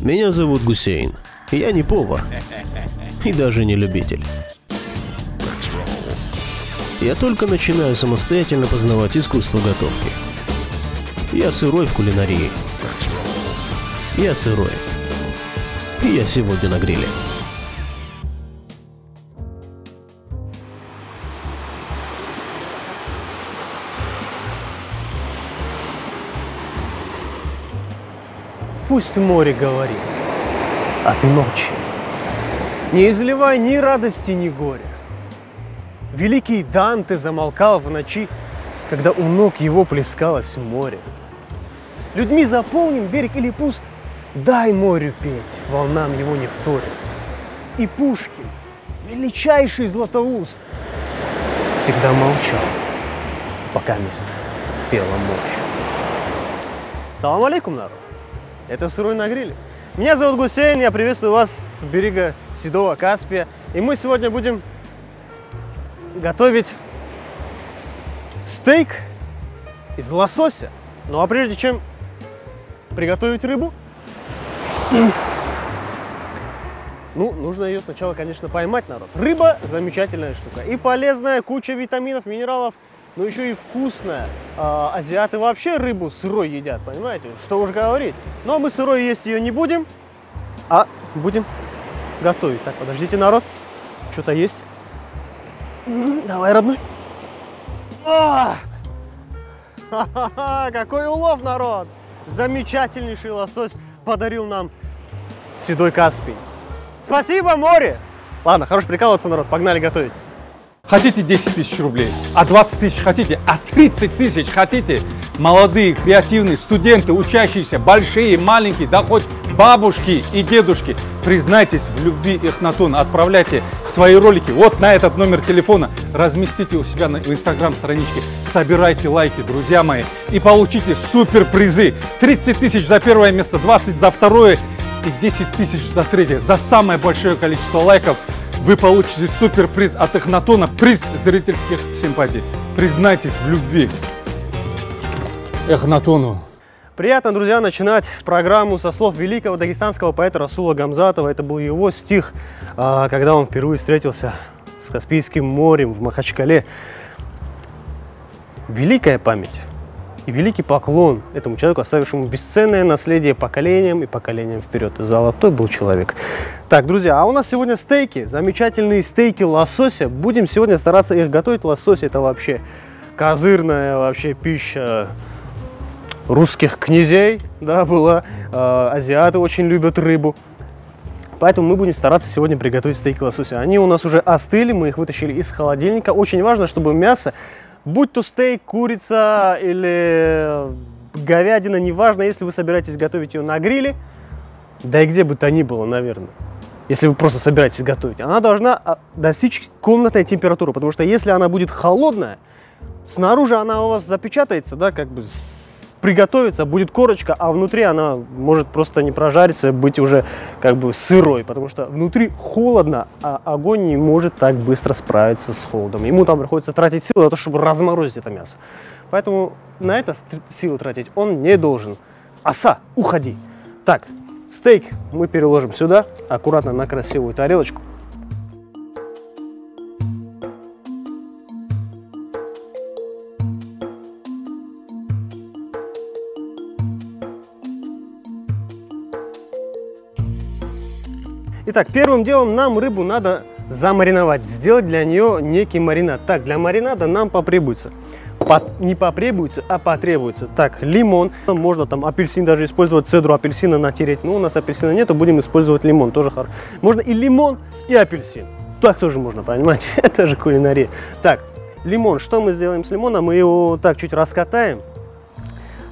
Меня зовут Гусейн. Я не повар. И даже не любитель. Я только начинаю самостоятельно познавать искусство готовки. Я сырой в кулинарии. Я сырой. И я сегодня на гриле. Пусть море говорит, а ты молчи. Не изливай ни радости, ни горя. Великий Данте замолкал в ночи, когда у ног его плескалось море. Людьми заполнен берег или пуст, дай морю петь, волнам его не вторят. И Пушкин, величайший златоуст, всегда молчал, пока мест пело море. Салам алейкум, народ! Это «Сырой на гриле». Меня зовут Гусейн, я приветствую вас с берега Седого Каспия. И мы сегодня будем готовить стейк из лосося. Ну а прежде чем приготовить рыбу, ну, нужно ее сначала, конечно, поймать, народ. Рыба замечательная штука. И полезная, куча витаминов, минералов – но еще и вкусная. А, азиаты вообще рыбу сырой едят, понимаете? Что уж говорить. Но мы сырой есть ее не будем, а будем готовить. Так, подождите, народ. Что-то есть. Давай, родной. Какой улов, народ! Замечательнейший лосось подарил нам Седой Каспий. Спасибо, море! Ладно, хорош прикалываться, народ, погнали готовить. Хотите 10 тысяч рублей, а 20 тысяч хотите, а 30 тысяч хотите? Молодые, креативные, студенты, учащиеся, большие, маленькие, да хоть бабушки и дедушки, признайтесь в любви Эхнатон, отправляйте свои ролики вот на этот номер телефона, разместите у себя на инстаграм страничке, собирайте лайки, друзья мои, и получите супер призы. 30 тысяч за первое место, 20 за второе и 10 тысяч за третье. За самое большое количество лайков вы получите суперприз от Эхнатона, приз зрительских симпатий. Признайтесь в любви Эхнатону. Приятно, друзья, начинать программу со слов великого дагестанского поэта Расула Гамзатова. Это был его стих, а, когда он впервые встретился с Каспийским морем в Махачкале. Великая память и великий поклон этому человеку, оставившему бесценное наследие поколениям и поколениям вперед. Золотой был человек. Так, друзья, а у нас сегодня стейки, замечательные стейки лосося. Будем сегодня стараться их готовить. Лосось это вообще козырная вообще пища русских князей, да, была. Э, азиаты очень любят рыбу. Поэтому мы будем стараться сегодня приготовить стейки лосося. Они у нас уже остыли, мы их вытащили из холодильника. Очень важно, чтобы мясо Будь то стейк, курица или говядина, неважно, если вы собираетесь готовить ее на гриле, да и где бы то ни было, наверное, если вы просто собираетесь готовить, она должна а, достичь комнатной температуры, потому что если она будет холодная, снаружи она у вас запечатается, да, как бы приготовится, будет корочка, а внутри она может просто не прожариться, быть уже как бы сырой, потому что внутри холодно, а огонь не может так быстро справиться с холодом. Ему там приходится тратить силы на то, чтобы разморозить это мясо. Поэтому на это силы тратить он не должен. Оса, уходи. Так, стейк мы переложим сюда, аккуратно на красивую тарелочку. Итак, первым делом нам рыбу надо замариновать, сделать для нее некий маринад. Так, для маринада нам потребуется, по, не потребуется, а потребуется. Так, лимон, можно там апельсин даже использовать, цедру апельсина натереть. Но у нас апельсина нету, будем использовать лимон, тоже хорошо. Можно и лимон, и апельсин. Так тоже можно, понимаете, это же кулинария. Так, лимон, что мы сделаем с лимоном? Мы его так чуть раскатаем,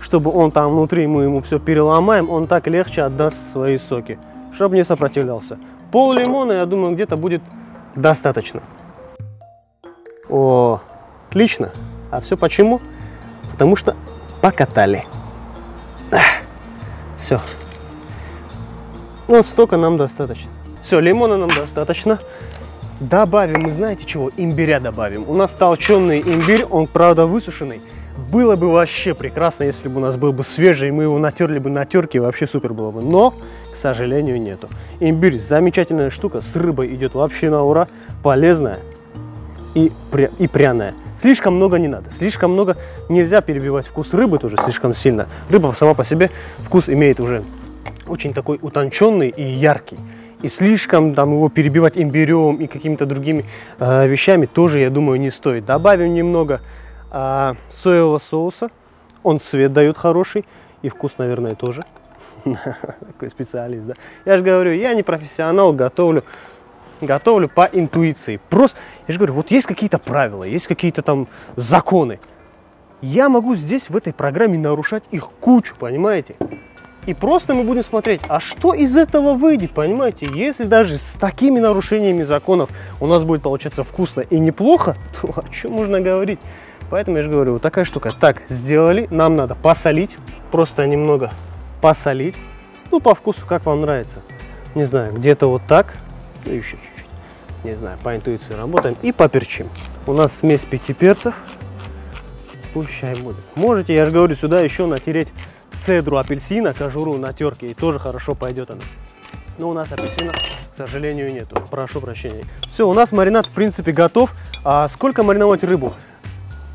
чтобы он там внутри, мы ему все переломаем, он так легче отдаст свои соки чтобы не сопротивлялся. Пол лимона, я думаю, где-то будет достаточно. О, отлично. А все почему? Потому что покатали. Все. Вот столько нам достаточно. Все, лимона нам достаточно. Добавим, знаете чего? Имбиря добавим. У нас толченый имбирь, он правда высушенный. Было бы вообще прекрасно, если бы у нас был бы свежий, мы его натерли бы на терке, вообще супер было бы. Но, к сожалению, нету. Имбирь замечательная штука, с рыбой идет вообще на ура, полезная и, пря и пряная. Слишком много не надо, слишком много нельзя перебивать вкус рыбы тоже слишком сильно. Рыба сама по себе вкус имеет уже очень такой утонченный и яркий. И слишком там его перебивать имбирем и какими-то другими э, вещами тоже, я думаю, не стоит. Добавим немного э, соевого соуса. Он цвет дает хороший и вкус, наверное, тоже. Такой специалист, да. Я же говорю, я не профессионал, готовлю готовлю по интуиции. Просто, я же говорю, вот есть какие-то правила, есть какие-то там законы. Я могу здесь в этой программе нарушать их кучу, понимаете? И просто мы будем смотреть, а что из этого выйдет, понимаете? Если даже с такими нарушениями законов у нас будет получаться вкусно и неплохо, то о чем можно говорить? Поэтому я же говорю, вот такая штука. Так, сделали, нам надо посолить, просто немного посолить. Ну, по вкусу, как вам нравится. Не знаю, где-то вот так, ну, еще чуть-чуть. Не знаю, по интуиции работаем. И поперчим. У нас смесь пяти перцев. Пущай будет. Можете, я же говорю, сюда еще натереть цедру апельсина, кожуру на терке, и тоже хорошо пойдет она. Но у нас апельсина, к сожалению, нету. Прошу прощения. Все, у нас маринад, в принципе, готов. А сколько мариновать рыбу?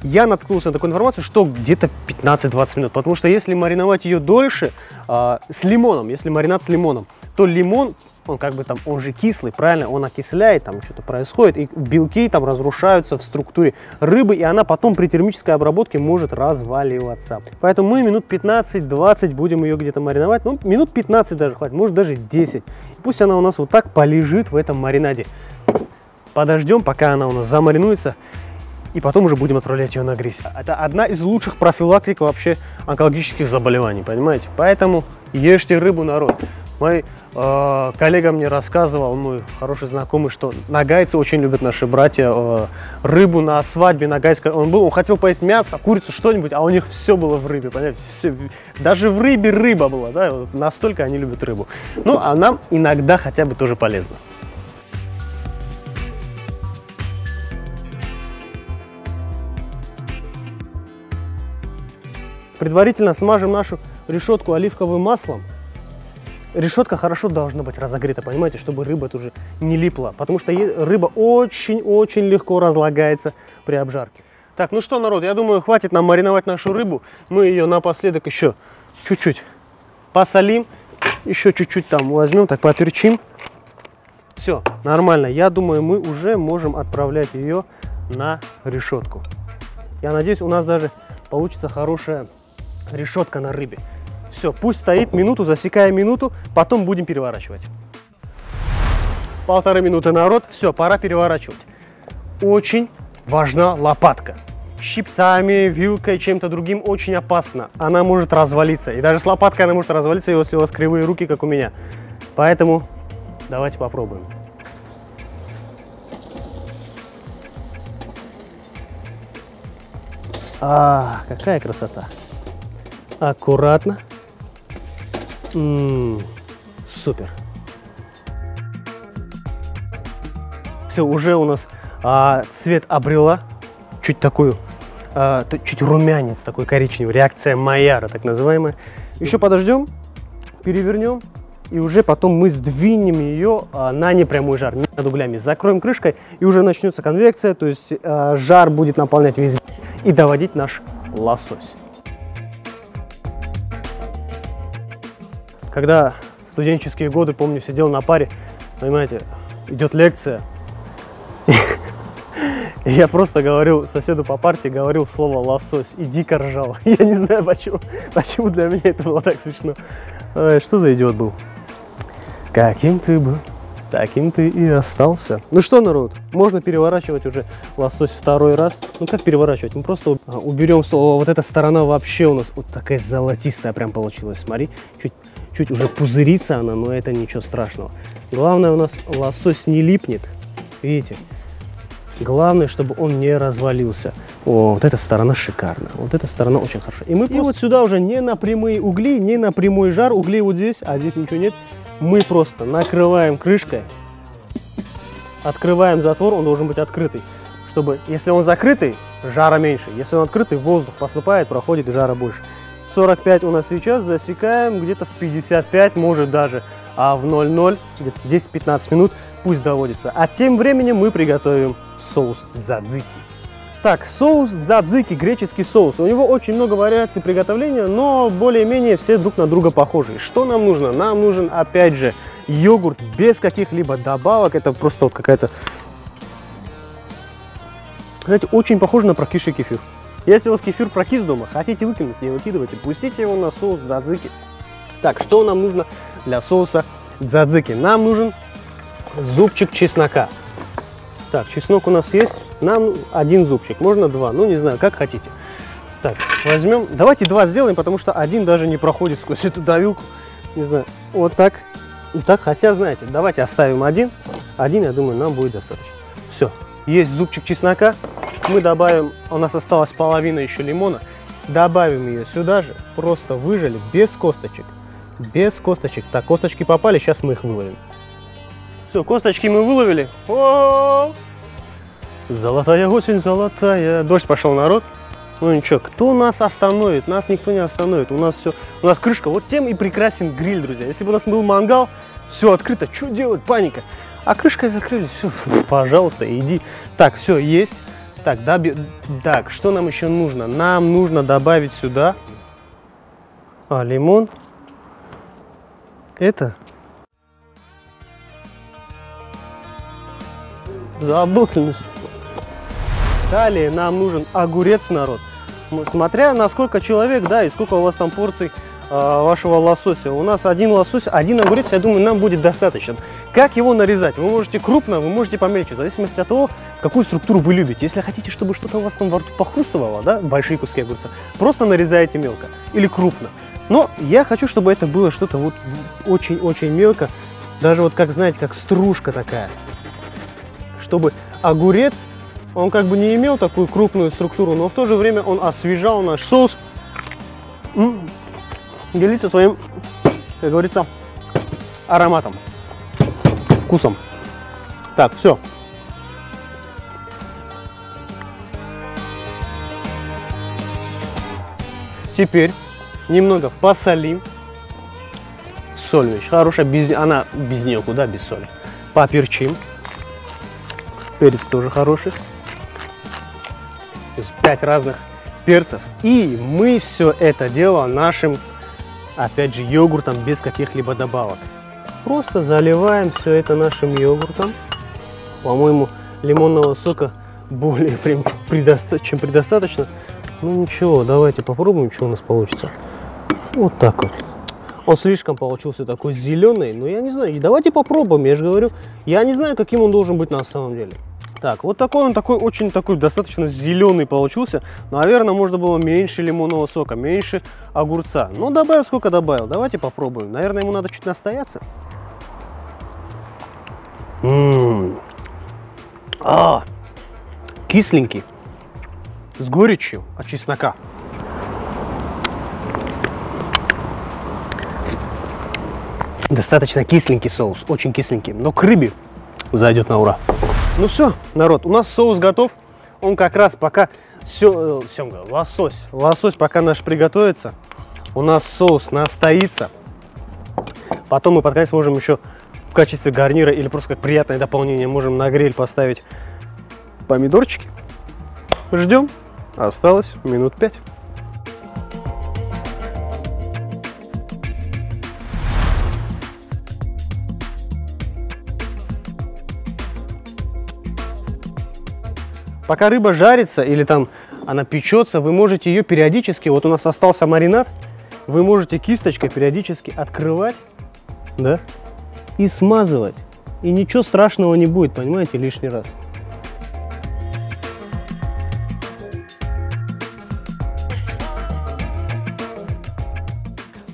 Я наткнулся на такую информацию, что где-то 15-20 минут. Потому что если мариновать ее дольше, а, с лимоном, если маринад с лимоном, то лимон он как бы там, он же кислый, правильно, он окисляет, там что-то происходит, и белки там разрушаются в структуре рыбы, и она потом при термической обработке может разваливаться. Поэтому мы минут 15-20 будем ее где-то мариновать, ну, минут 15 даже хватит, может даже 10. И пусть она у нас вот так полежит в этом маринаде. Подождем, пока она у нас замаринуется, и потом уже будем отправлять ее на гриль. Это одна из лучших профилактик вообще онкологических заболеваний, понимаете? Поэтому ешьте рыбу, народ. Мой э, коллега мне рассказывал, мой хороший знакомый, что нагайцы очень любят наши братья э, рыбу на свадьбе нагайской. Он был, он хотел поесть мясо, курицу, что-нибудь, а у них все было в рыбе, понимаете? Все, даже в рыбе рыба была, да, настолько они любят рыбу. Ну, а нам иногда хотя бы тоже полезно. Предварительно смажем нашу решетку оливковым маслом решетка хорошо должна быть разогрета, понимаете, чтобы рыба тоже не липла, потому что рыба очень-очень легко разлагается при обжарке. Так, ну что, народ, я думаю, хватит нам мариновать нашу рыбу. Мы ее напоследок еще чуть-чуть посолим, еще чуть-чуть там возьмем, так поперчим. Все, нормально. Я думаю, мы уже можем отправлять ее на решетку. Я надеюсь, у нас даже получится хорошая решетка на рыбе. Все, пусть стоит минуту, засекаем минуту, потом будем переворачивать. Полторы минуты народ, все, пора переворачивать. Очень важна лопатка. Щипцами, вилкой, чем-то другим очень опасно. Она может развалиться. И даже с лопаткой она может развалиться, если у вас кривые руки, как у меня. Поэтому давайте попробуем. А, какая красота. Аккуратно. М -м, супер. Все, уже у нас а, цвет обрела, чуть такую, а, чуть румянец такой коричневый, реакция Майяра, так называемая. Еще подождем, перевернем, и уже потом мы сдвинем ее а, на непрямой жар, не над углями. Закроем крышкой, и уже начнется конвекция, то есть а, жар будет наполнять весь и доводить наш лосось. Когда студенческие годы, помню, сидел на паре, понимаете, идет лекция, и я просто говорил соседу по партии, говорил слово лосось и дико ржал. Я не знаю почему, почему для меня это было так смешно. Что за идиот был? Каким ты был, таким ты и остался. Ну что, народ, можно переворачивать уже лосось второй раз. Ну как переворачивать? Мы просто уберем стол. Вот эта сторона вообще у нас вот такая золотистая прям получилась. Смотри, чуть чуть уже пузырится она, но это ничего страшного. Главное у нас лосось не липнет, видите? Главное, чтобы он не развалился. О, вот эта сторона шикарна. Вот эта сторона очень хорошая. И мы и просто... вот сюда уже не на прямые угли, не на прямой жар. Углей вот здесь, а здесь ничего нет. Мы просто накрываем крышкой, открываем затвор, он должен быть открытый. Чтобы, если он закрытый, жара меньше. Если он открытый, воздух поступает, проходит и жара больше. 45 у нас сейчас, засекаем где-то в 55, может даже а в 0,0 где-то 10-15 минут пусть доводится. А тем временем мы приготовим соус дзадзики. Так, соус дзадзики, греческий соус. У него очень много вариаций приготовления, но более-менее все друг на друга похожи. Что нам нужно? Нам нужен, опять же, йогурт без каких-либо добавок. Это просто вот какая-то... Знаете, очень похоже на прокисший кефир. Если у вас кефир прокис дома, хотите выкинуть, не выкидывайте, пустите его на соус дзадзики. Так, что нам нужно для соуса дзадзики? Нам нужен зубчик чеснока. Так, чеснок у нас есть. Нам один зубчик, можно два, ну не знаю, как хотите. Так, возьмем, давайте два сделаем, потому что один даже не проходит сквозь эту давилку. Не знаю, вот так и так, хотя, знаете, давайте оставим один. Один, я думаю, нам будет достаточно. Все, есть зубчик чеснока. Мы добавим, у нас осталась половина еще лимона. Добавим ее сюда же, просто выжали без косточек. Без косточек. Так, косточки попали, сейчас мы их выловим. Все, косточки мы выловили. О -о -о! Золотая осень, золотая. Дождь пошел, народ. Ну ничего, кто нас остановит? Нас никто не остановит. У нас все, у нас крышка. Вот тем и прекрасен гриль, друзья. Если бы у нас был мангал, все открыто. Что делать? Паника. А крышкой закрыли. Все, пожалуйста, иди. Так, все, есть. Так, доби... так, что нам еще нужно? Нам нужно добавить сюда а, лимон. Это забыл клянусь. Далее нам нужен огурец, народ. Смотря на сколько человек, да, и сколько у вас там порций вашего лосося. У нас один лосось, один огурец, я думаю, нам будет достаточно. Как его нарезать? Вы можете крупно, вы можете помельче, в зависимости от того, какую структуру вы любите. Если хотите, чтобы что-то у вас там во рту похрустывало, да, большие куски огурца, просто нарезаете мелко или крупно. Но я хочу, чтобы это было что-то вот очень-очень мелко, даже вот как, знаете, как стружка такая. Чтобы огурец он как бы не имел такую крупную структуру, но в то же время он освежал наш соус. Делиться своим, как говорится, ароматом, вкусом. Так, все. Теперь немного посолим. Соль вещь хорошая, без, она без нее куда, без соли. Поперчим. Перец тоже хороший то есть 5 разных перцев. И мы все это дело нашим, опять же, йогуртом без каких-либо добавок. Просто заливаем все это нашим йогуртом. По-моему, лимонного сока более предоста чем предостаточно. Ну ничего, давайте попробуем, что у нас получится. Вот так вот. Он слишком получился такой зеленый, но я не знаю. Давайте попробуем, я же говорю. Я не знаю, каким он должен быть на самом деле. Так, вот такой он такой, очень такой, достаточно зеленый получился. Наверное, можно было меньше лимонного сока, меньше огурца. Но добавил сколько добавил. Давайте попробуем. Наверное, ему надо чуть настояться. Ммм. А, кисленький. С горечью от чеснока. Достаточно кисленький соус, очень кисленький, но к рыбе зайдет на ура. Ну все, народ, у нас соус готов. Он как раз пока все, э, семга, лосось, лосось пока наш приготовится. У нас соус настоится. Потом мы под конец можем еще в качестве гарнира или просто как приятное дополнение можем на гриль поставить помидорчики. Ждем. Осталось минут пять. Пока рыба жарится или там она печется, вы можете ее периодически, вот у нас остался маринад, вы можете кисточкой периодически открывать, да, и смазывать. И ничего страшного не будет, понимаете, лишний раз.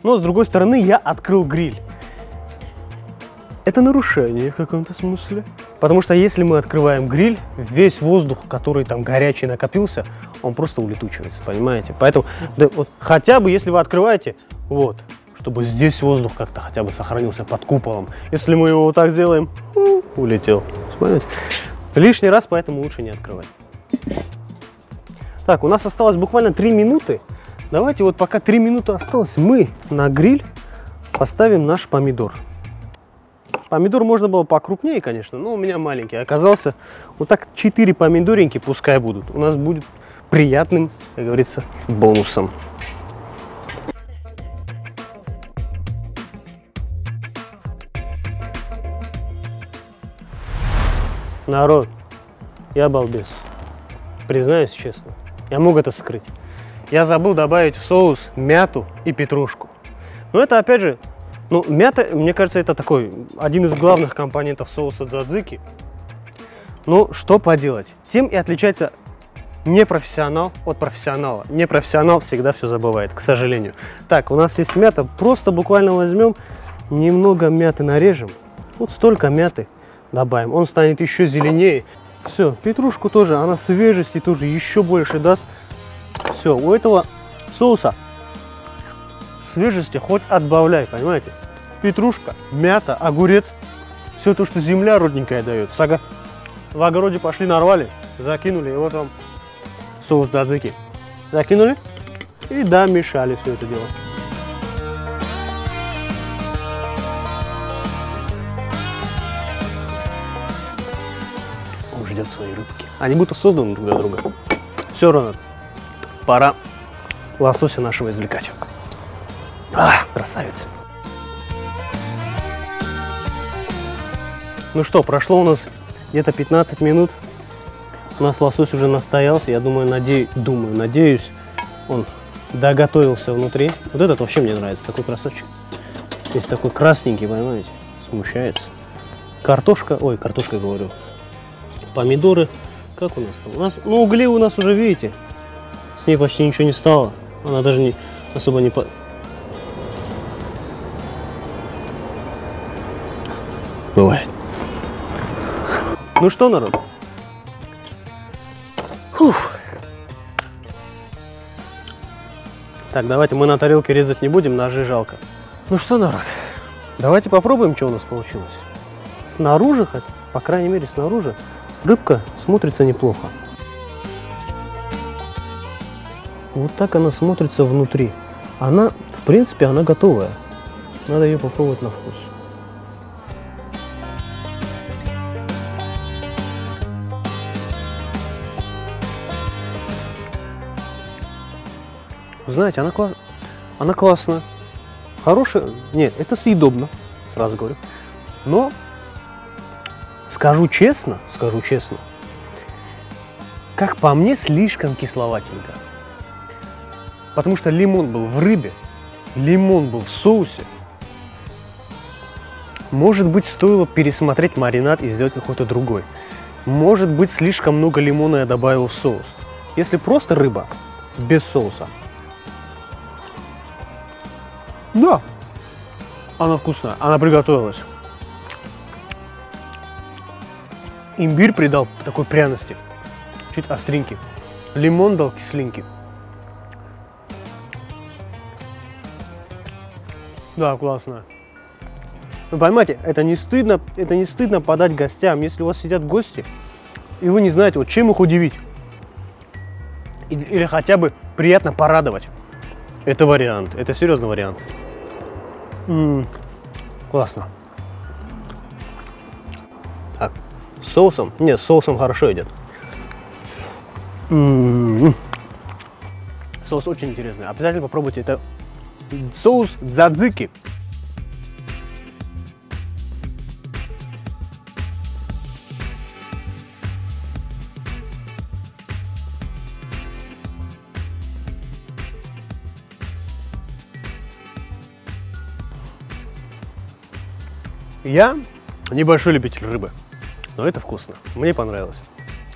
Но с другой стороны я открыл гриль. Это нарушение в каком-то смысле. Потому что если мы открываем гриль, весь воздух, который там горячий накопился, он просто улетучивается, понимаете? Поэтому да, вот, хотя бы если вы открываете, вот, чтобы здесь воздух как-то хотя бы сохранился под куполом. Если мы его вот так сделаем, улетел. Смотрите? Лишний раз, поэтому лучше не открывать. Так, у нас осталось буквально 3 минуты. Давайте вот пока 3 минуты осталось, мы на гриль поставим наш помидор. Помидор можно было покрупнее, конечно, но у меня маленький оказался. Вот так 4 помидоринки пускай будут. У нас будет приятным, как говорится, бонусом. Народ, я балбес. Признаюсь честно, я мог это скрыть. Я забыл добавить в соус мяту и петрушку. Но это опять же, ну мята, мне кажется, это такой один из главных компонентов соуса дзадзики. Ну, что поделать. Тем и отличается непрофессионал от профессионала. Непрофессионал всегда все забывает, к сожалению. Так, у нас есть мята. Просто буквально возьмем, немного мяты нарежем. Вот столько мяты добавим. Он станет еще зеленее. Все, петрушку тоже, она свежести тоже еще больше даст. Все, у этого соуса свежести хоть отбавляй, понимаете? Петрушка, мята, огурец. Все то, что земля родненькая дает. Сага. В огороде пошли, нарвали, закинули, и вот вам соус дадзики. Закинули и домешали все это дело. Он ждет свои рыбки. Они будто созданы друг для друга. Все, Ронald, пора лосося нашего извлекать. А, красавец. Ну что, прошло у нас где-то 15 минут. У нас лосось уже настоялся. Я думаю, надеюсь, думаю, надеюсь, он доготовился внутри. Вот этот вообще мне нравится, такой красавчик. Здесь такой красненький, понимаете, смущается. Картошка, ой, картошка говорю, помидоры. Как у нас там? У нас, ну, угли у нас уже, видите, с ней почти ничего не стало. Она даже не особо не... По... Бывает. Ну что, народ? Фух. Так, давайте мы на тарелке резать не будем, ножи жалко. Ну что, народ, давайте попробуем, что у нас получилось. Снаружи, хоть, по крайней мере снаружи, рыбка смотрится неплохо. Вот так она смотрится внутри. Она, в принципе, она готовая. Надо ее попробовать на вкус. Знаете, она, кла... она классная. Хорошая. Нет, это съедобно, сразу говорю. Но, скажу честно, скажу честно, как по мне, слишком кисловатенько. Потому что лимон был в рыбе, лимон был в соусе. Может быть, стоило пересмотреть маринад и сделать какой-то другой. Может быть, слишком много лимона я добавил в соус. Если просто рыба, без соуса. Да, она вкусная, она приготовилась. Имбирь придал такой пряности, чуть остринки. Лимон дал кислинки. Да, классно. Вы понимаете, это не стыдно, это не стыдно подать гостям, если у вас сидят гости, и вы не знаете, вот чем их удивить. Или хотя бы приятно порадовать. Это вариант, это серьезный вариант. М -м, классно. Так, с соусом? Нет, с соусом хорошо идет. М -м -м. Соус очень интересный. Обязательно попробуйте. Это соус дзадзики. Я небольшой любитель рыбы, но это вкусно. Мне понравилось.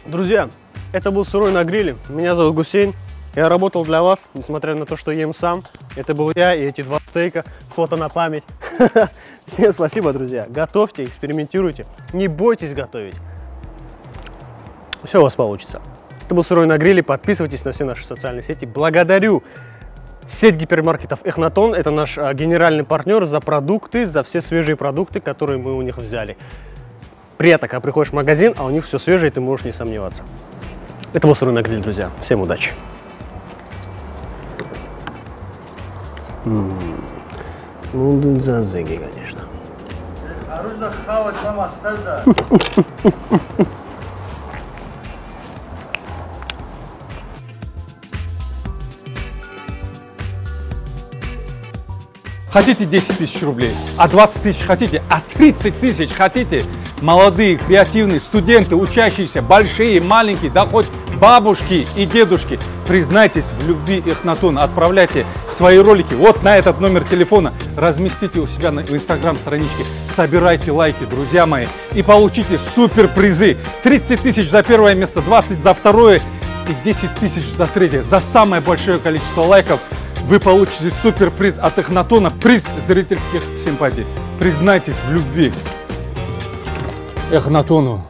Друзья, это был сырой на гриле. Меня зовут Гусейн. Я работал для вас, несмотря на то, что ем сам. Это был я и эти два стейка. Фото на память. Всем спасибо, друзья. Готовьте, экспериментируйте. Не бойтесь готовить. Все у вас получится. Это был сырой на гриле. Подписывайтесь на все наши социальные сети. Благодарю Сеть гипермаркетов Эхнатон – это наш а, генеральный партнер за продукты, за все свежие продукты, которые мы у них взяли. Приятно, когда приходишь в магазин, а у них все свежее, и ты можешь не сомневаться. Это был Сырой гриль, друзья. Всем удачи! Ну, конечно. Нужно хавать намаз, да? Хотите 10 тысяч рублей, а 20 тысяч хотите, а 30 тысяч хотите? Молодые, креативные, студенты, учащиеся, большие, маленькие, да хоть бабушки и дедушки. Признайтесь в любви Эхнатона, отправляйте свои ролики вот на этот номер телефона, разместите у себя на инстаграм страничке, собирайте лайки, друзья мои, и получите супер призы. 30 тысяч за первое место, 20 за второе и 10 тысяч за третье. За самое большое количество лайков вы получите суперприз от Эхнатона, приз зрительских симпатий. Признайтесь в любви Эхнатону.